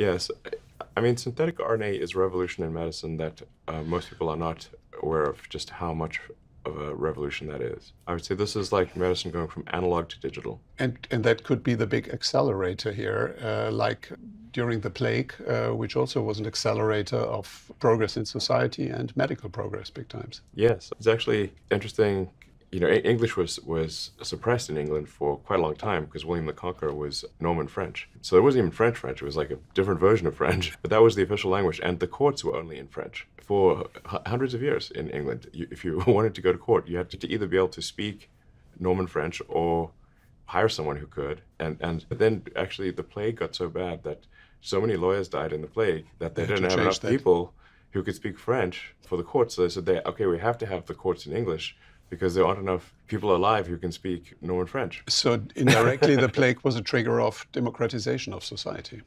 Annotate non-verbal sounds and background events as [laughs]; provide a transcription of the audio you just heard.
Yes. I mean, synthetic RNA is a revolution in medicine that uh, most people are not aware of just how much of a revolution that is. I would say this is like medicine going from analog to digital. And, and that could be the big accelerator here, uh, like during the plague, uh, which also was an accelerator of progress in society and medical progress big times. Yes, it's actually interesting you know, English was, was suppressed in England for quite a long time because William the Conqueror was Norman French. So it wasn't even French French, it was like a different version of French. [laughs] But that was the official language, and the courts were only in French. For hundreds of years in England, you, if you [laughs] wanted to go to court, you had to, to either be able to speak Norman French or hire someone who could. And, and then actually the plague got so bad that so many lawyers died in the plague that they, they didn't have enough that. people who could speak French for the courts. So they said, they, okay, we have to have the courts in English because there aren't enough people alive who can speak Norman French. So indirectly, the plague was a trigger of democratization of society.